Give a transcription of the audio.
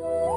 oh